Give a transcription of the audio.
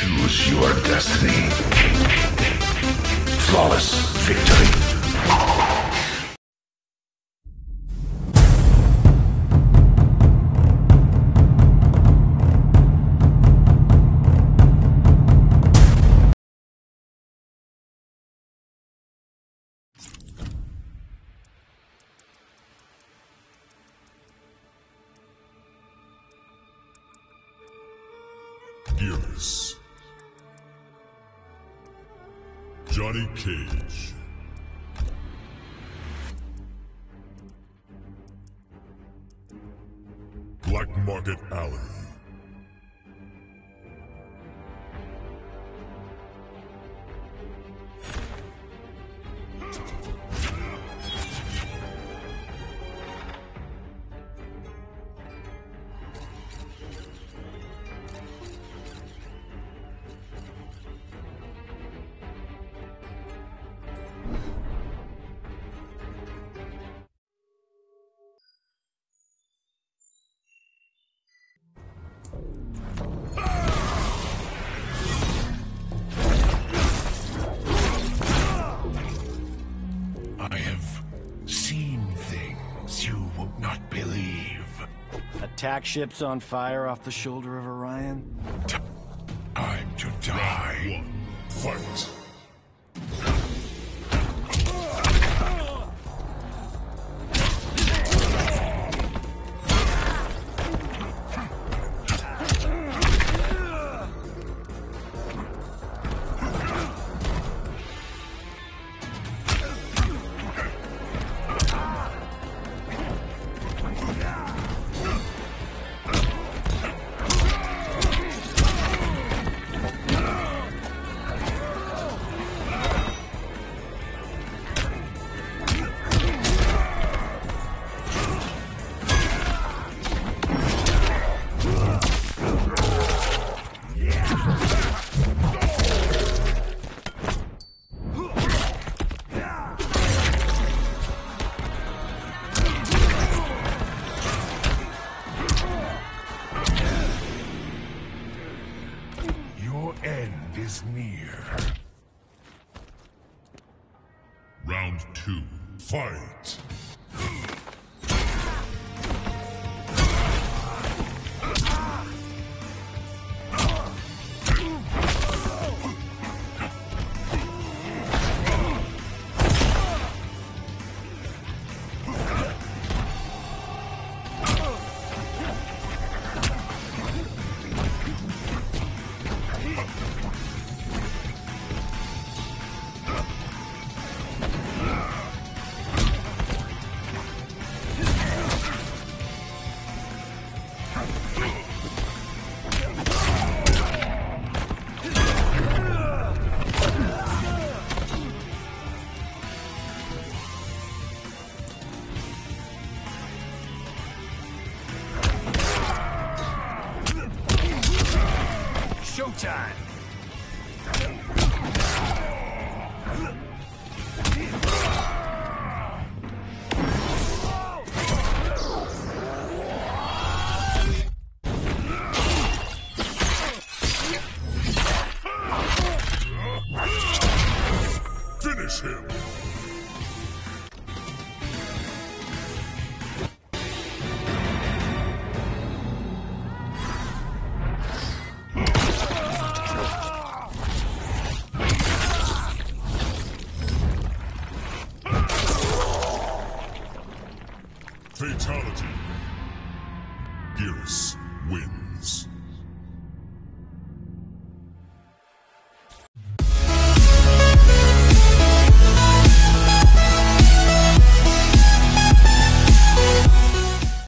Choose your destiny. Flawless victory. Geras. Johnny Cage. Black Market Alley. I have seen things you would not believe. Attack ships on fire off the shoulder of Orion? Time to die. One. Fight. Your end is near. Round two. Fight. Showtime! Finish him. Fatality. Geras wins.